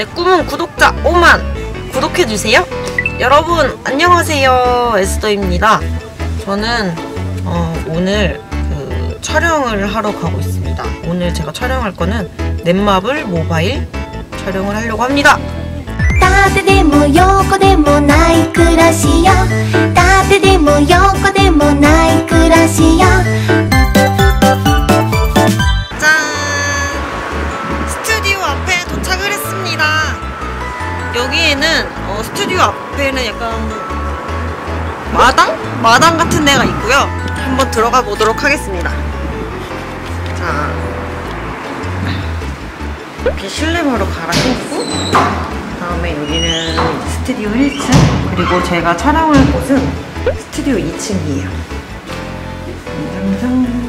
내 꿈은 구독자 5만 구독해주세요. 여러분 안녕하세요 에스더입니다. 저는 어, 오늘 그 촬영을 하러 가고 있습니다. 오늘 제가 촬영할 거는 넷마블 모바일 촬영을 하려고 합니다. 스튜디오 앞에는 약간 마당? 마당 같은 데가 있고요. 한번 들어가 보도록 하겠습니다. 자, 이렇게 실내화로 갈아신고 그다음에 여기는 스튜디오 1층 그리고 제가 촬영할 곳은 스튜디오 2층이에요. 짠짠.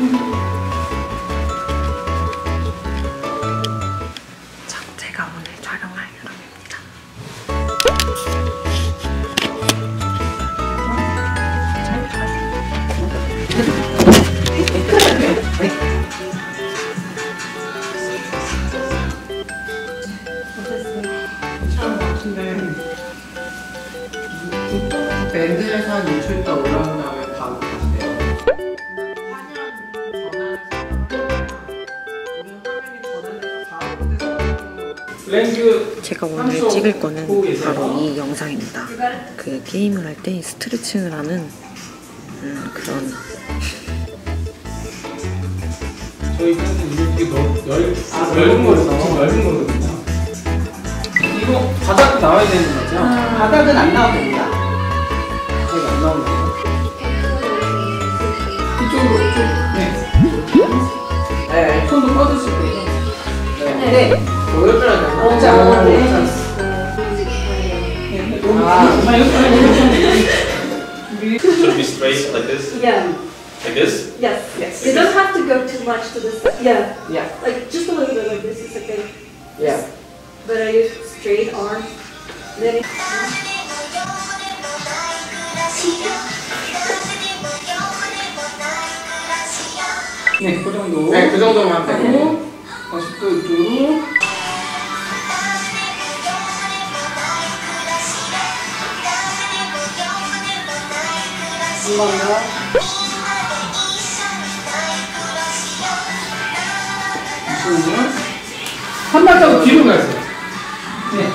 제가 오늘 찍을 거는 바로 이 영상입니다. 그 게임을 할 때 스트레칭을 하는 음, 그런 저희 이게 너무 넓, 넓은 거죠. 넓은 거거든요. 이거 바닥 나와야 되는 거죠? 바닥은 안 나와도 됩니다. 바닥이 안 나오는 거죠? 이쪽으로 좀, 네. 네, 손도 뻗으시고. 네. 네. 뭐 이럴 줄 알았나? 어, 자, 네. 아, 아, 이거 Should be straight like this? Yeah. Like this? Yes. Yes. You don't have to go too much to the side. Yeah. Yeah. Like just a little bit like this is okay. Yeah. But I use straight arm. Then it, 네, 그 정도. 네, 그 정도만 되고. 다시 또 이쪽으로. 한번 더. 잠시만요. 한 발자국 뒤로 가세요. 네.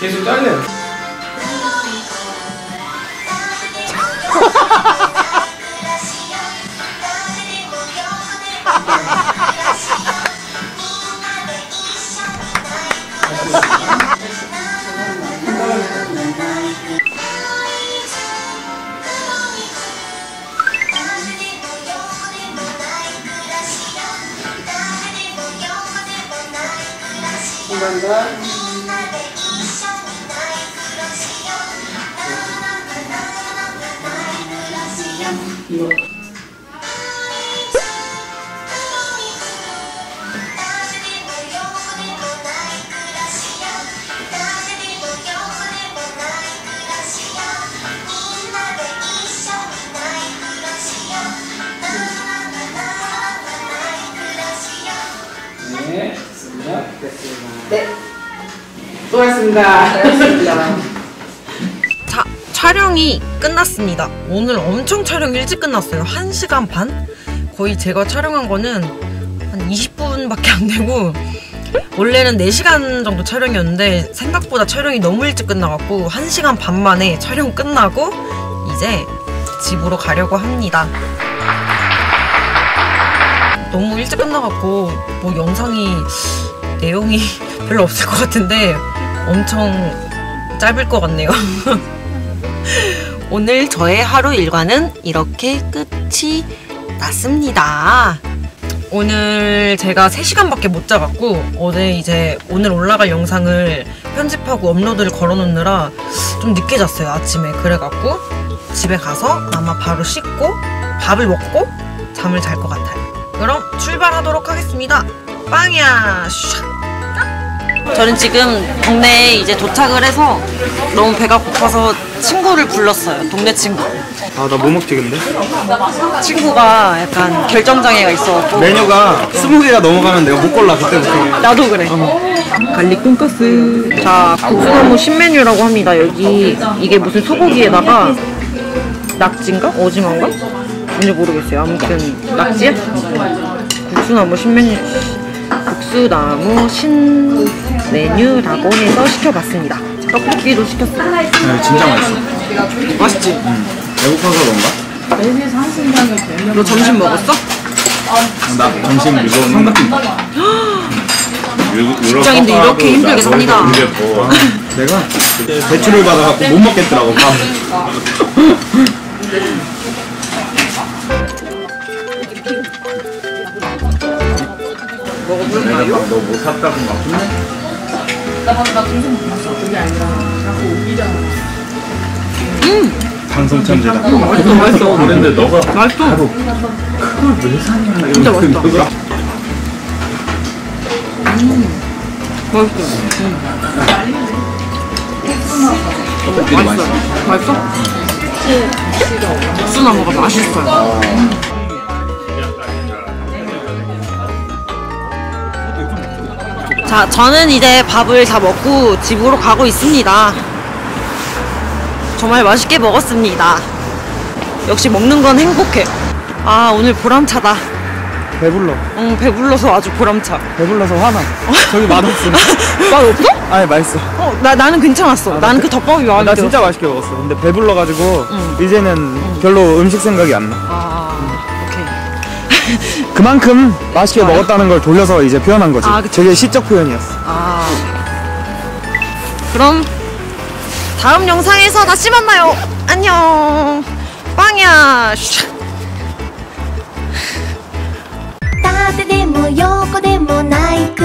계속 잘려요. 한번 더. 이 네. 수고하셨습니다. 자, 촬영이 끝났습니다. 오늘 엄청 촬영 일찍 끝났어요. 1시간 반? 거의 제가 촬영한 거는 한 20분밖에 안 되고 원래는 4시간 정도 촬영이었는데 생각보다 촬영이 너무 일찍 끝나갖고 1시간 반 만에 촬영 끝나고 이제 집으로 가려고 합니다. 너무 일찍 끝나갖고 뭐 영상이 내용이 별로 없을 것 같은데 엄청 짧을 것 같네요. 오늘 저의 하루 일과는 이렇게 끝이 났습니다. 오늘 제가 3시간밖에 못 자갖고 어제 이제 오늘 올라갈 영상을 편집하고 업로드를 걸어놓느라 좀 늦게 잤어요 아침에 그래갖고 집에 가서 아마 바로 씻고 밥을 먹고 잠을 잘 것 같아요 그럼 출발하도록 하겠습니다 빵야 샥 저는 지금 동네에 이제 도착을 해서 너무 배가 고파서 친구를 불렀어요. 동네 친구. 아 나 뭐 먹지 근데? 친구가 약간 결정장애가 있어갖고 메뉴가 20개가 넘어가면 내가 못 골라 그때부터 나도 그래. garlic 돈가스. 자, 국수나무 신메뉴라고 합니다. 여기 이게 무슨 소고기에다가 낙지인가? 오징어인가? 뭔지 모르겠어요. 아무튼 낙지야? 국수나무 신메뉴. 국수나무 신 메뉴라고 해서 시켜봤습니다. 떡볶이도 시켰어요. 네, 진짜 맛있어 맛있지? 배고파서 그런가? 너 점심 먹었어? 나 점심 이거 삼각김 직장인들 이렇게 힘들게 삽니다. 내가 대출을 받아갖고 못 먹겠더라고 밥 먹어볼까요? 너뭐 샀다고 막 혼내? 방송 천재다 맛있어, 맛있어. 그런데 너가 맛있어. 그걸 왜 사냐 진짜 맛있다. 너가 맛있어. 떡볶이도 맛있어 맛있어? 국수 나무가 맛있어요. 자, 저는 이제 밥을 다 먹고 집으로 가고 있습니다. 정말 맛있게 먹었습니다. 역시 먹는 건 행복해. 아, 오늘 보람차다. 배불러 응, 배불러서 아주 보람차. 배불러서 화나 저기 맛없어 맛 없어? 아니 맛있어 어, 나, 나는 괜찮았어. 나는 그 덮밥이 마음에 나 들어. 진짜 맛있게 먹었어 근데 배불러가지고 응. 이제는 별로 음식 생각이 안 나 아, 오케이. 그만큼 맛있게 좋아요. 먹었다는 걸 돌려서 이제 표현한 거지 아, 그쵸. 되게 시적 표현이었어 아. 그럼 다음 영상에서 다시 만나요. 안녕. 빵야. 縦でも横でもない暮らしよ縦でも横